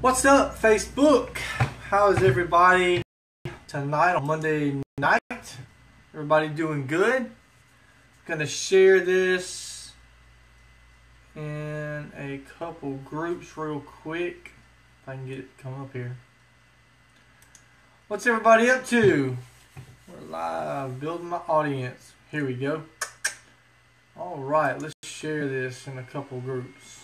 What's up, Facebook? How is everybody tonight on Monday night? Everybody doing good? Gonna share this in a couple groups real quick. If I can get it come up here. What's everybody up to? We're live, building my audience. Here we go. All right, let's share this in a couple groups.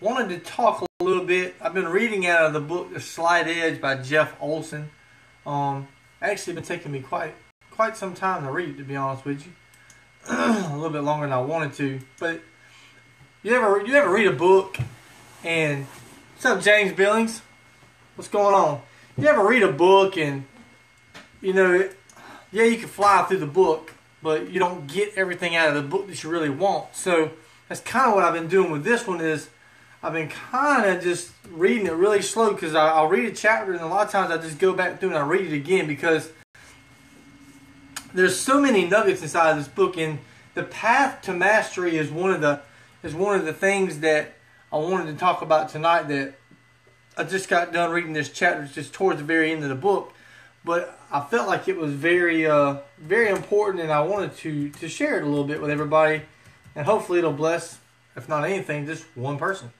Wanted to talk a little bit. I've been reading out of the book The Slight Edge by Jeff Olson. Um, actually, been taking me quite quite some time to read, to be honest with you. a little bit longer than I wanted to. But you ever you ever read a book and what's up, James Billings? What's going on? You ever read a book and you know yeah, you can fly through the book, but you don't get everything out of the book that you really want. So that's kind of what I've been doing with this one is I've been kind of just reading it really slow because I'll read a chapter and a lot of times I just go back through and I read it again because there's so many nuggets inside of this book and the path to mastery is one of the is one of the things that I wanted to talk about tonight that I just got done reading this chapter just towards the very end of the book but I felt like it was very, uh, very important, and I wanted to to share it a little bit with everybody, and hopefully it'll bless, if not anything, just one person.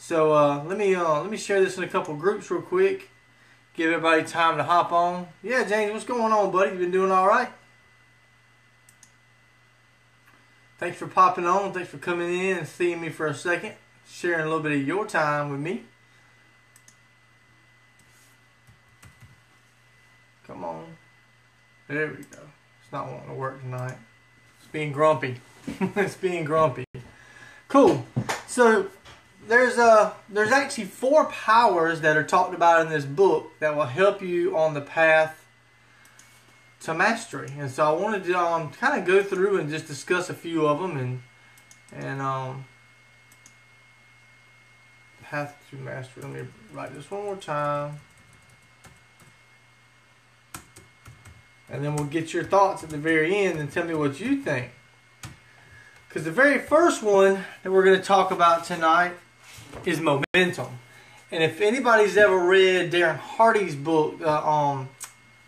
So uh, let me uh, let me share this in a couple groups real quick. Give everybody time to hop on. Yeah, James, what's going on, buddy? You been doing all right? Thanks for popping on. Thanks for coming in and seeing me for a second, sharing a little bit of your time with me. Come on. There we go. It's not wanting to work tonight. It's being grumpy. it's being grumpy. Cool. So there's uh there's actually four powers that are talked about in this book that will help you on the path to mastery. And so I wanted to um, kind of go through and just discuss a few of them and and um path to mastery. Let me write this one more time. and then we'll get your thoughts at the very end and tell me what you think. Because the very first one that we're going to talk about tonight is momentum. And if anybody's ever read Darren Hardy's book, uh, um,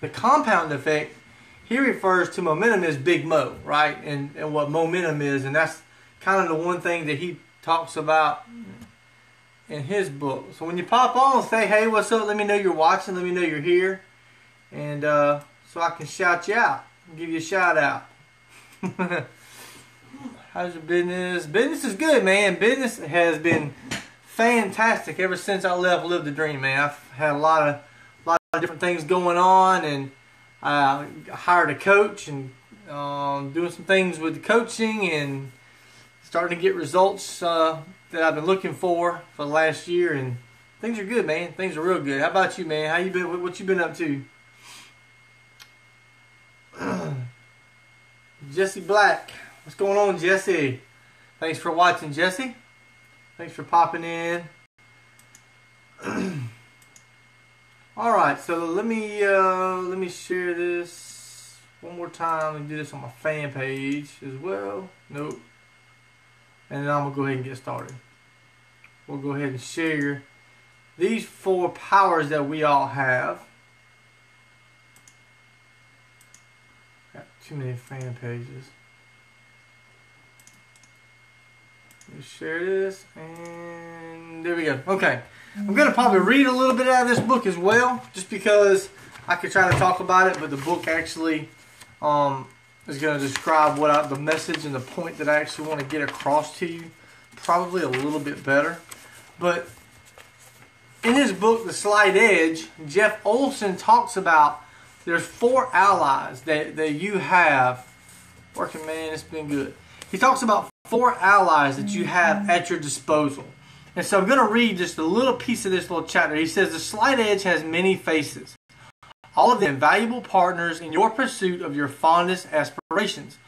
The Compound Effect, he refers to momentum as Big Mo, right? And, and what momentum is. And that's kind of the one thing that he talks about in his book. So when you pop on, say, hey, what's up? Let me know you're watching. Let me know you're here. And, uh, so I can shout you out, give you a shout out. How's your business? Business is good, man. Business has been fantastic ever since I left Live the Dream, man. I've had a lot of, lot of different things going on, and I hired a coach and um, doing some things with the coaching and starting to get results uh, that I've been looking for for the last year, and things are good, man. Things are real good. How about you, man? How you been? What you been up to? Jesse Black. What's going on, Jesse? Thanks for watching, Jesse. Thanks for popping in. All right, so let me uh, let me share this one more time and do this on my fan page as well. Nope. And then I'm gonna go ahead and get started. We'll go ahead and share these four powers that we all have. Got too many fan pages. Let me share this, and there we go. Okay, I'm going to probably read a little bit out of this book as well, just because I could try to talk about it, but the book actually um, is going to describe what I, the message and the point that I actually want to get across to you probably a little bit better. But in his book, The Slight Edge, Jeff Olson talks about there's four allies that, that you have. Working man, it's been good. He talks about four allies that you have at your disposal. And so I'm going to read just a little piece of this little chapter. He says, The slight edge has many faces, all of them valuable partners in your pursuit of your fondest aspirations.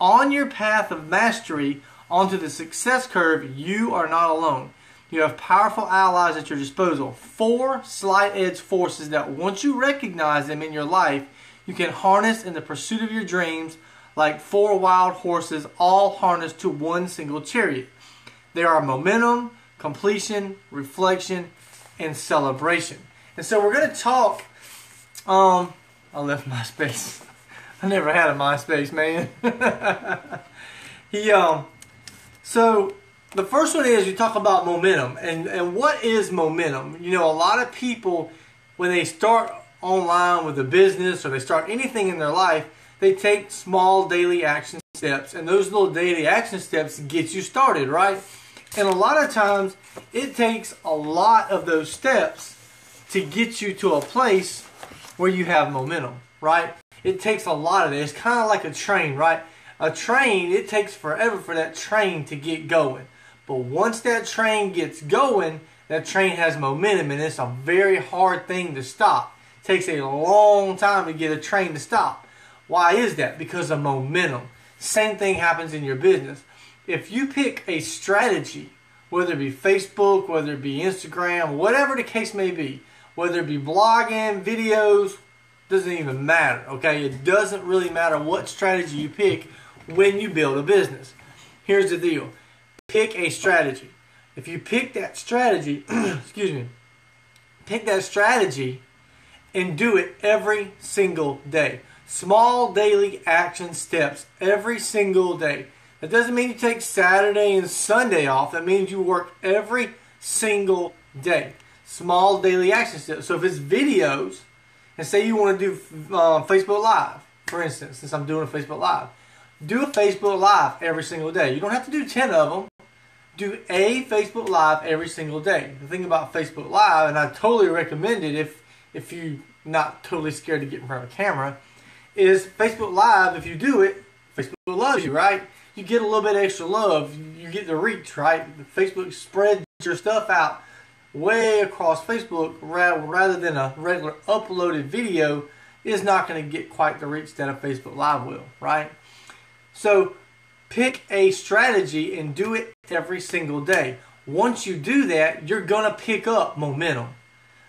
On your path of mastery onto the success curve, you are not alone. You have powerful allies at your disposal. Four slight edge forces that once you recognize them in your life, you can harness in the pursuit of your dreams like four wild horses all harnessed to one single chariot. There are momentum, completion, reflection, and celebration. And so we're going to talk. Um, I left MySpace. I never had a MySpace, man. he um. So the first one is you talk about momentum, and and what is momentum? You know, a lot of people when they start online with a business or they start anything in their life, they take small daily action steps, and those little daily action steps get you started, right? And a lot of times, it takes a lot of those steps to get you to a place where you have momentum, right? It takes a lot of it. It's kind of like a train, right? A train, it takes forever for that train to get going. But once that train gets going, that train has momentum and it's a very hard thing to stop. It takes a long time to get a train to stop. Why is that? Because of momentum. Same thing happens in your business. If you pick a strategy, whether it be Facebook, whether it be Instagram, whatever the case may be, whether it be blogging, videos, doesn't even matter, okay? It doesn't really matter what strategy you pick when you build a business. Here's the deal. Pick a strategy. If you pick that strategy, excuse me, pick that strategy and do it every single day. Small daily action steps every single day. That doesn't mean you take Saturday and Sunday off. That means you work every single day. Small daily action steps. So if it's videos, and say you want to do uh, Facebook Live, for instance, since I'm doing a Facebook Live, do a Facebook Live every single day. You don't have to do 10 of them. Do a Facebook Live every single day. The thing about Facebook Live, and I totally recommend it if if you're not totally scared to get in front of a camera, is Facebook Live. If you do it, Facebook loves you, right? You get a little bit extra love. You get the reach, right? Facebook spreads your stuff out way across Facebook rather than a regular uploaded video is not going to get quite the reach that a Facebook Live will, right? So pick a strategy and do it every single day. Once you do that, you're going to pick up momentum.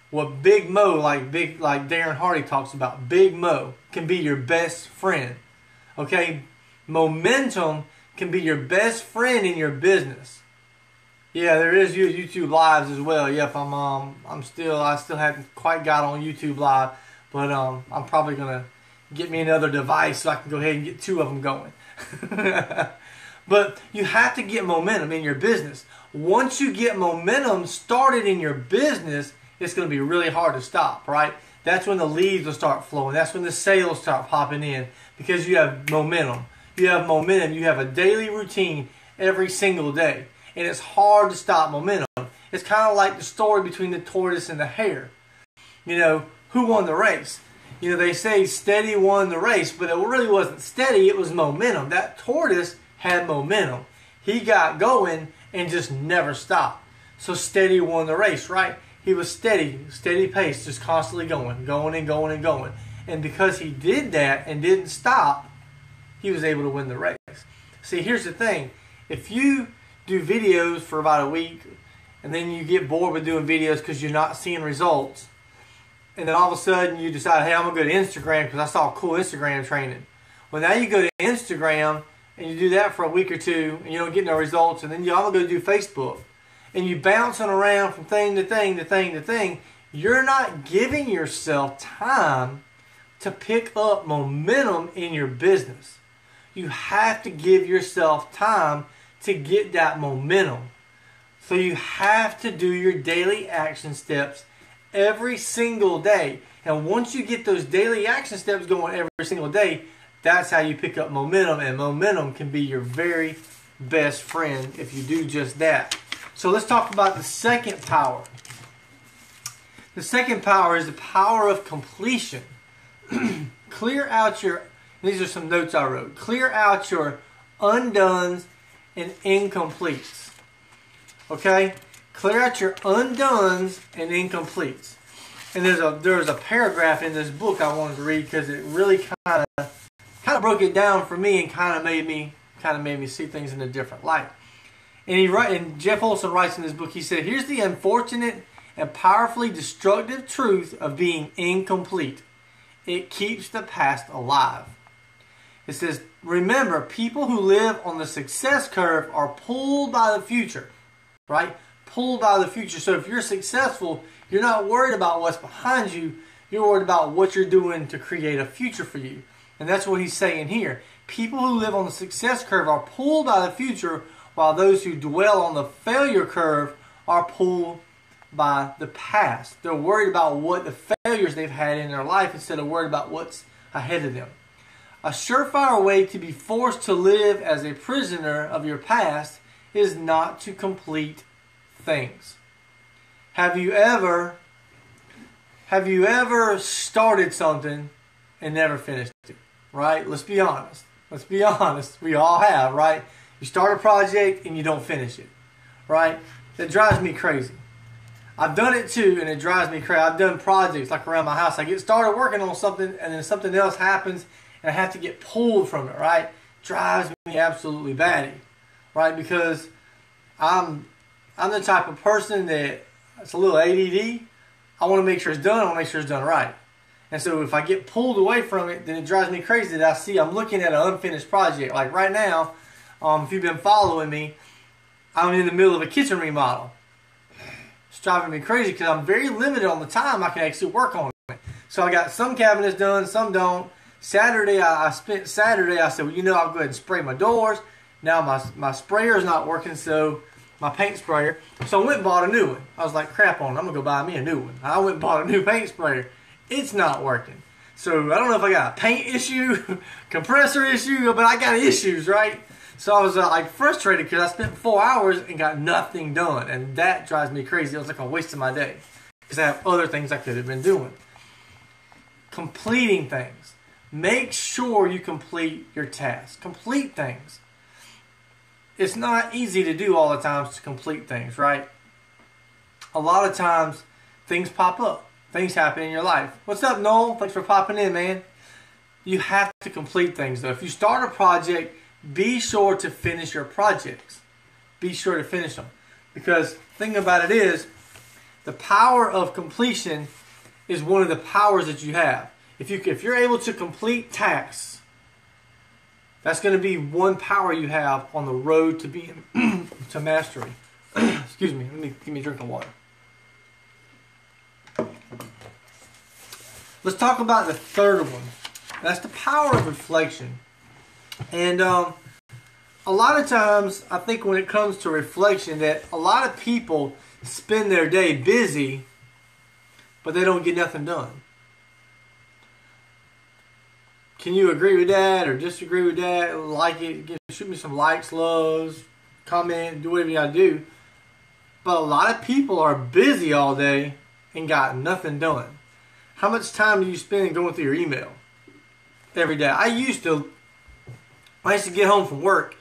What Big Mo, like big, like Darren Hardy talks about, Big Mo can be your best friend. Okay, momentum can be your best friend in your business. Yeah, there is YouTube lives as well. Yep, I'm um I'm still I still haven't quite got on YouTube live, but um I'm probably gonna get me another device so I can go ahead and get two of them going. but you have to get momentum in your business. Once you get momentum started in your business, it's going to be really hard to stop, right? That's when the leads will start flowing. That's when the sales start popping in because you have momentum. You have momentum. You have a daily routine every single day and it's hard to stop momentum. It's kind of like the story between the tortoise and the hare. You know, who won the race? You know, they say steady won the race, but it really wasn't steady, it was momentum. That tortoise had momentum. He got going and just never stopped. So steady won the race, right? He was steady, steady pace, just constantly going, going and going and going. And because he did that and didn't stop, he was able to win the race. See, here's the thing. If you do videos for about a week and then you get bored with doing videos because you're not seeing results and then all of a sudden you decide hey i'm going to go to instagram because i saw cool instagram training well now you go to instagram and you do that for a week or two and you don't get no results and then you all go do facebook and you bouncing around from thing to thing to thing to thing you're not giving yourself time to pick up momentum in your business you have to give yourself time to get that momentum. So you have to do your daily action steps every single day. And once you get those daily action steps going every single day, that's how you pick up momentum. And momentum can be your very best friend if you do just that. So let's talk about the second power. The second power is the power of completion. clear out your, these are some notes I wrote. Clear out your undones and incompletes. Okay? Clear out your undones and incompletes. And there's a there's a paragraph in this book I wanted to read because it really kind of kind of broke it down for me and kind of made me kind of made me see things in a different light. And he and Jeff Olson writes in his book. He said, "Here's the unfortunate and powerfully destructive truth of being incomplete. It keeps the past alive." It says, remember, people who live on the success curve are pulled by the future, right? pulled by the future. So if you're successful, you're not worried about what's behind you. You're worried about what you're doing to create a future for you. And that's what he's saying here. People who live on the success curve are pulled by the future, while those who dwell on the failure curve are pulled by the past. They're worried about what the failures they've had in their life instead of worried about what's ahead of them. A surefire way to be forced to live as a prisoner of your past is not to complete things. Have you ever have you ever started something and never finished it? Right? Let's be honest. Let's be honest. We all have, right? You start a project and you don't finish it. Right? That drives me crazy. I've done it too, and it drives me crazy. I've done projects like around my house. I get started working on something, and then something else happens, and I have to get pulled from it. Right? Drives me absolutely batty. Right? Because I'm I'm the type of person that it's a little ADD. I want to make sure it's done. I want to make sure it's done right. And so if I get pulled away from it, then it drives me crazy that I see I'm looking at an unfinished project. Like right now, um, if you've been following me, I'm in the middle of a kitchen remodel. It's driving me crazy because I'm very limited on the time I can actually work on it. So I got some cabinets done, some don't. Saturday, I, I spent Saturday, I said, well, you know, I'll go ahead and spray my doors. Now my, my sprayer is not working, so my paint sprayer. So I went and bought a new one. I was like, crap on it. I'm going to go buy me a new one. I went and bought a new paint sprayer. It's not working. So I don't know if I got a paint issue, compressor issue, but I got issues, right? So I was uh, like frustrated because I spent four hours and got nothing done. And that drives me crazy. It was like a waste of my day because I have other things I could have been doing. Completing things. Make sure you complete your tasks. Complete things it's not easy to do all the times to complete things, right? A lot of times things pop up. Things happen in your life. What's up, Noel? Thanks for popping in, man. You have to complete things though. If you start a project, be sure to finish your projects. Be sure to finish them. Because the thing about it is, the power of completion is one of the powers that you have. If you if you're able to complete tasks, that's going to be one power you have on the road to being to mastery. Excuse me. Let me give me a drink of water. Let's talk about the third one. That's the power of reflection. And um, a lot of times, I think when it comes to reflection, that a lot of people spend their day busy, but they don't get nothing done. Can you agree with that or disagree with that? Like it, give, shoot me some likes, loves, comment, do whatever you gotta do. But a lot of people are busy all day and got nothing done. How much time do you spend going through your email every day? I used to. I used to get home from work,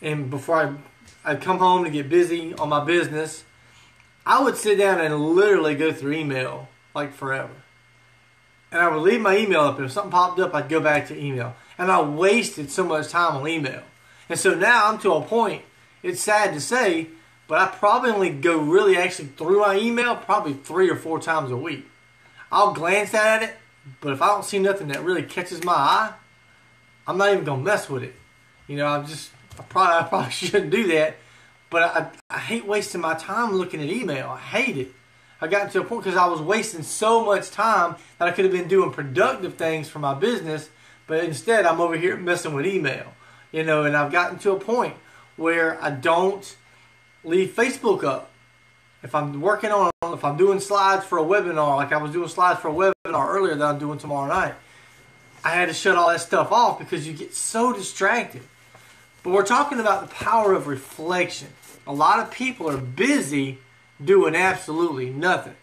and before I, I'd come home to get busy on my business, I would sit down and literally go through email like forever and I would leave my email up. And if something popped up, I'd go back to email. And I wasted so much time on email. And so now I'm to a point, it's sad to say, but I probably only go really actually through my email probably three or four times a week. I'll glance at it, but if I don't see nothing that really catches my eye, I'm not even gonna mess with it. You know, I'm just I probably I probably shouldn't do that, but I, I hate wasting my time looking at email. I hate it. I got to a point because I was wasting so much time that I could have been doing productive things for my business, but instead I'm over here messing with email, you know, and I've gotten to a point where I don't leave Facebook up. If I'm working on, if I'm doing slides for a webinar, like I was doing slides for a webinar earlier that I'm doing tomorrow night, I had to shut all that stuff off because you get so distracted. But we're talking about the power of reflection. A lot of people are busy doing absolutely nothing.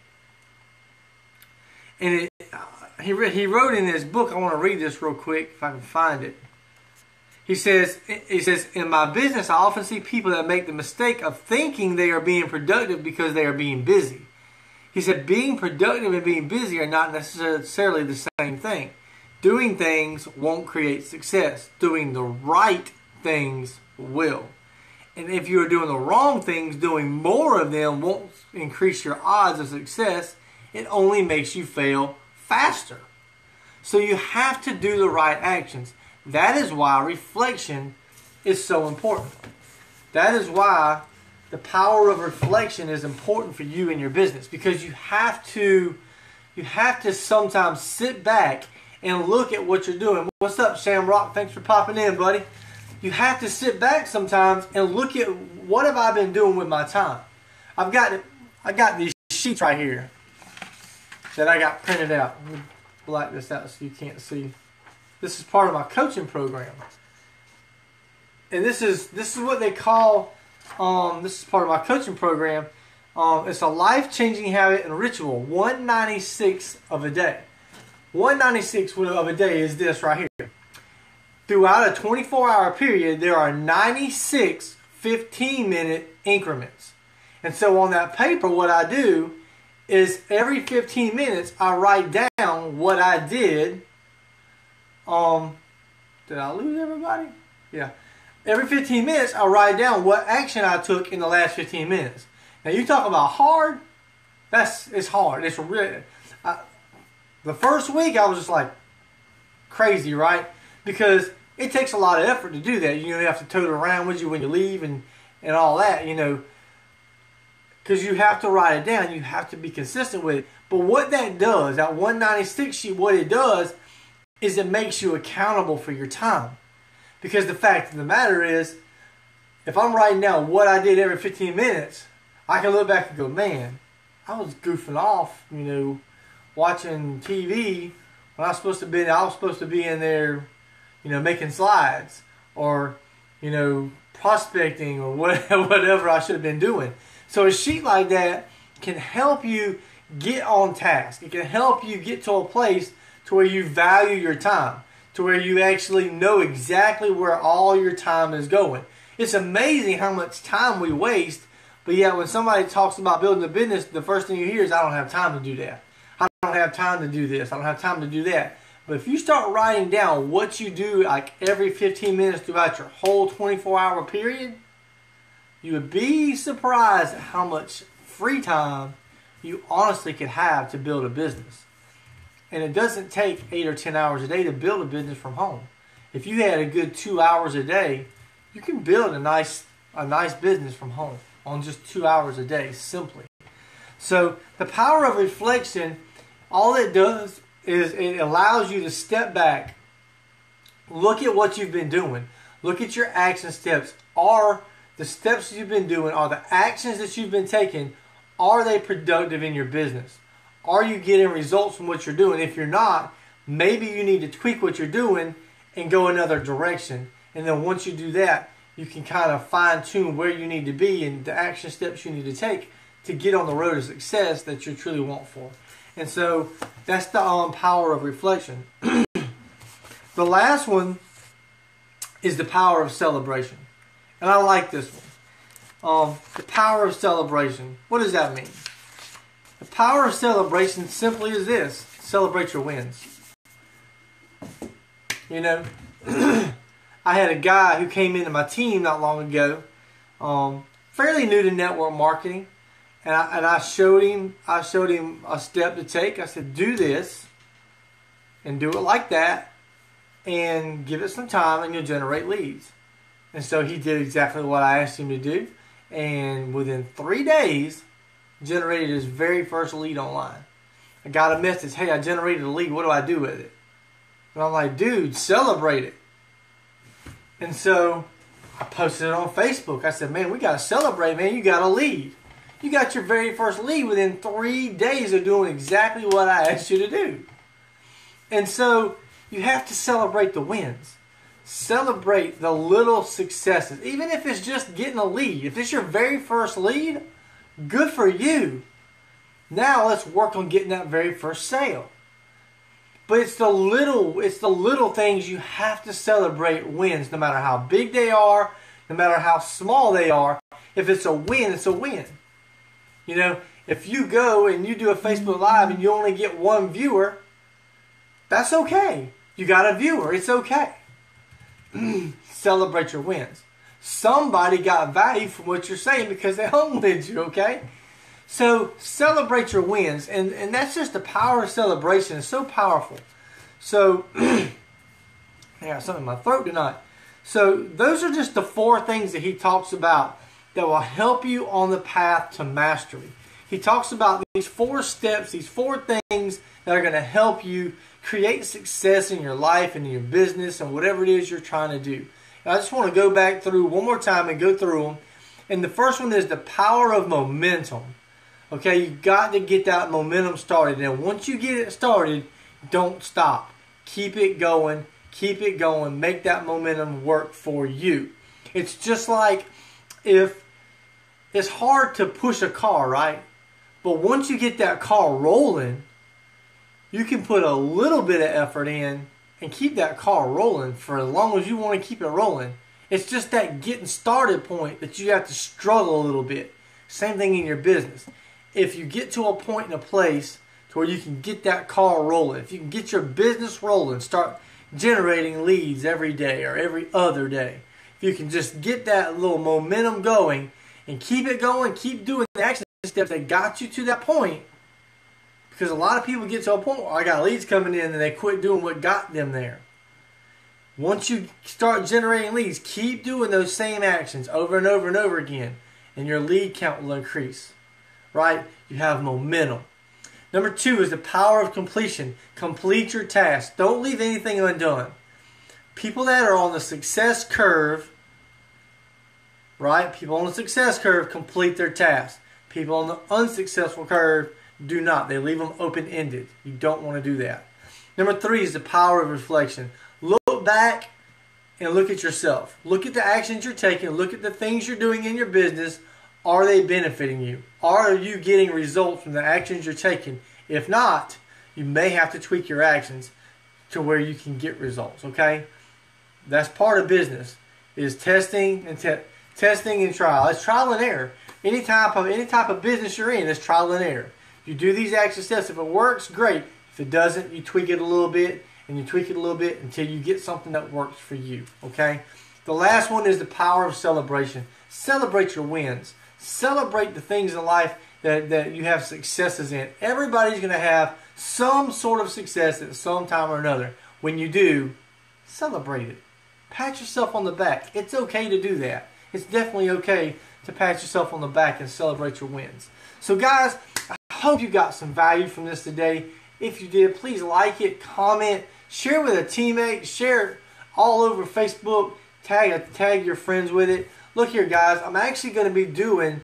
And it, he, he wrote in his book, I want to read this real quick if I can find it. He says, he says, in my business, I often see people that make the mistake of thinking they are being productive because they are being busy. He said, being productive and being busy are not necessarily the same thing. Doing things won't create success. Doing the right things will. And if you're doing the wrong things, doing more of them won't increase your odds of success. It only makes you fail faster. So you have to do the right actions. That is why reflection is so important. That is why the power of reflection is important for you in your business because you have to you have to sometimes sit back and look at what you're doing. What's up, Shamrock? Thanks for popping in, buddy. You have to sit back sometimes and look at what have I been doing with my time. I've got I got these sheets right here that I got printed out. Let me black this out so you can't see. This is part of my coaching program. And this is this is what they call um, this is part of my coaching program. Um, it's a life changing habit and ritual. 196 of a day. 196 of a day is this right here. Throughout a 24 hour period, there are 96 15 minute increments. And so on that paper, what I do is every 15 minutes, I write down what I did. Um, did I lose everybody? Yeah. Every 15 minutes, I write down what action I took in the last 15 minutes. Now, you talk about hard. That's it's hard. It's really. I, the first week, I was just like crazy, right? Because it takes a lot of effort to do that. You know, you have to tote around with you when you leave and and all that. You know, because you have to write it down. You have to be consistent with it. But what that does, that 196 sheet, what it does is it makes you accountable for your time. Because the fact of the matter is, if I'm writing down what I did every 15 minutes, I can look back and go, man, I was goofing off, you know, watching TV when I was supposed to be. I was supposed to be in there, you know, making slides or, you know, prospecting or whatever I should have been doing. So a sheet like that can help you get on task. It can help you get to a place to where you value your time, to where you actually know exactly where all your time is going. It's amazing how much time we waste, but yet when somebody talks about building a business, the first thing you hear is, I don't have time to do that. I don't have time to do this. I don't have time to do that. But if you start writing down what you do like every 15 minutes throughout your whole 24 hour period, you would be surprised at how much free time you honestly could have to build a business. And it doesn't take eight or ten hours a day to build a business from home. If you had a good two hours a day, you can build a nice a nice business from home on just two hours a day, simply. So the power of reflection, all it does is it allows you to step back, look at what you've been doing, look at your action steps. Are the steps you've been doing, are the actions that you've been taking, are they productive in your business? Are you getting results from what you're doing? If you're not, maybe you need to tweak what you're doing and go another direction. And then once you do that, you can kind of fine tune where you need to be and the action steps you need to take to get on the road to success that you truly want for. And so that's the um, power of reflection. the last one is the power of celebration. And I like this one. Um, the power of celebration. What does that mean? The power of celebration simply is this celebrate your wins. You know, I had a guy who came into my team not long ago, um, fairly new to network marketing, and I, and I showed him I showed him a step to take. I said, do this and do it like that, and give it some time, and you'll generate leads. And so he did exactly what I asked him to do. And within three days, generated his very first lead online. I got a message, hey, I generated a lead. What do I do with it? And I'm like, dude, celebrate it. And so I posted it on Facebook. I said, man, we got to celebrate, man. You got a lead. You got your very first lead within three days of doing exactly what I asked you to do. And so you have to celebrate the wins celebrate the little successes, even if it's just getting a lead. If it's your very first lead, good for you. Now let's work on getting that very first sale. But it's the little it's the little things you have to celebrate wins no matter how big they are, no matter how small they are. If it's a win, it's a win. You know, if you go and you do a Facebook live and you only get one viewer, that's okay. You got a viewer, it's okay. celebrate your wins. Somebody got value from what you're saying because they humbled you, okay? So celebrate your wins. And, and that's just the power of celebration. It's so powerful. So, I got something in my throat tonight. So those are just the four things that he talks about that will help you on the path to mastery. He talks about these four steps, these four things that are going to help you create success in your life and in your business and whatever it is you're trying to do. I just want to go back through one more time and go through them. And the first one is the power of momentum. Okay, you got to get that momentum started. And once you get it started, don't stop. Keep it going. Keep it going. Make that momentum work for you. It's just like if it's hard to push a car, right? But once you get that car rolling, you can put a little bit of effort in and keep that car rolling for as long as you want to keep it rolling. It's just that getting started point that you have to struggle a little bit. Same thing in your business. If you get to a point in a place to where you can get that car rolling, if you can get your business rolling, start generating leads every day or every other day, if you can just get that little momentum going and keep it going, keep doing the action steps that got you to that point, because a lot of people get to a point where I got leads coming in and they quit doing what got them there. Once you start generating leads, keep doing those same actions over and over and over again, and your lead count will increase. Right? You have momentum. Number two is the power of completion. Complete your task. Don't leave anything undone. People that are on the success curve, right? People on the success curve complete their task. People on the unsuccessful curve do not. They leave them open ended. You don't want to do that. Number three is the power of reflection. Look back and look at yourself. Look at the actions you're taking. Look at the things you're doing in your business. Are they benefiting you? Are you getting results from the actions you're taking? If not, you may have to tweak your actions to where you can get results. Okay, that's part of business is testing and te- testing and trial. It's trial and error. Any type of any type of business you're in, it's trial and error. You do these action steps. If it works, great. If it doesn't, you tweak it a little bit and you tweak it a little bit until you get something that works for you. Okay. The last one is the power of celebration. Celebrate your wins. Celebrate the things in life that, that you have successes in. Everybody's going to have some sort of success at some time or another. When you do, celebrate it. Pat yourself on the back. It's okay to do that. It's definitely okay to pat yourself on the back and celebrate your wins. So, guys, hope you got some value from this today. If you did, please like it, comment, share with a teammate, share it all over Facebook, tag tag your friends with it. Look here, guys, I'm actually going to be doing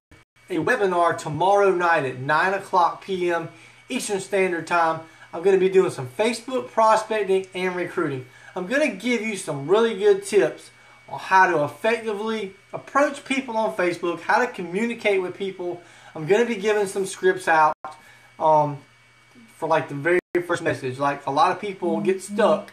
a webinar tomorrow night at 9 o'clock p.m. Eastern Standard Time. I'm going to be doing some Facebook prospecting and recruiting. I'm going to give you some really good tips on how to effectively approach people on Facebook, how to communicate with people, I'm going to be giving some scripts out um, for like the very first message. Like a lot of people get stuck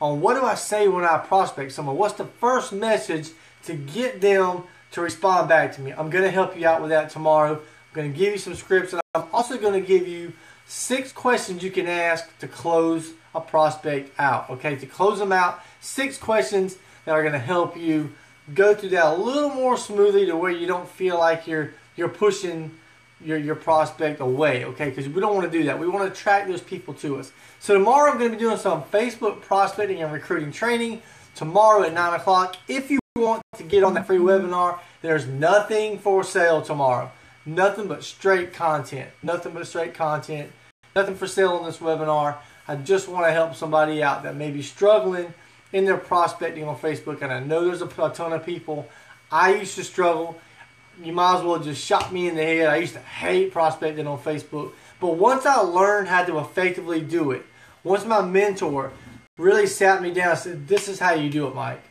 on what do I say when I prospect someone? What's the first message to get them to respond back to me? I'm going to help you out with that tomorrow. I'm going to give you some scripts and I'm also going to give you six questions you can ask to close a prospect out. Okay, to close them out, six questions that are going to help you go through that a little more smoothly to where you don't feel like you're you're pushing your, your prospect away, okay? Because we don't want to do that. We want to attract those people to us. So tomorrow I'm going to be doing some Facebook prospecting and recruiting training tomorrow at 9 o'clock. If you want to get on that free webinar, there's nothing for sale tomorrow. Nothing but straight content. Nothing but straight content. Nothing for sale on this webinar. I just want to help somebody out that may be struggling in their prospecting on Facebook. And I know there's a, a ton of people. I used to struggle you might as well just shot me in the head. I used to hate prospecting on Facebook. But once I learned how to effectively do it, once my mentor really sat me down and said, This is how you do it, Mike.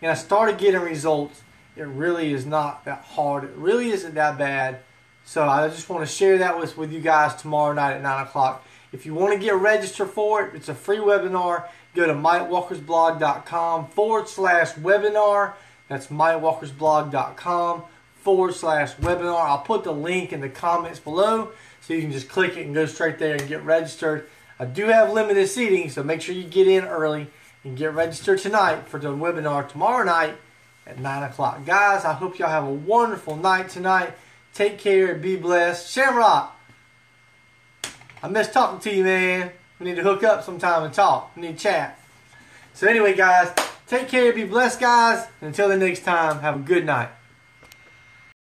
And I started getting results. It really is not that hard. It really isn't that bad. So I just want to share that with, with you guys tomorrow night at 9 o'clock. If you want to get registered for it, it's a free webinar. Go to mikewalkersblog.com forward slash webinar. That's mikewalkersblog.com forward slash webinar. I'll put the link in the comments below so you can just click it and go straight there and get registered. I do have limited seating, so make sure you get in early and get registered tonight for the webinar tomorrow night at 9 o'clock. Guys, I hope y'all have a wonderful night tonight. Take care, and be blessed. Shamrock, I miss talking to you, man. We need to hook up sometime and talk. We need to chat. So anyway, guys, take care, and be blessed, guys. And until the next time, have a good night.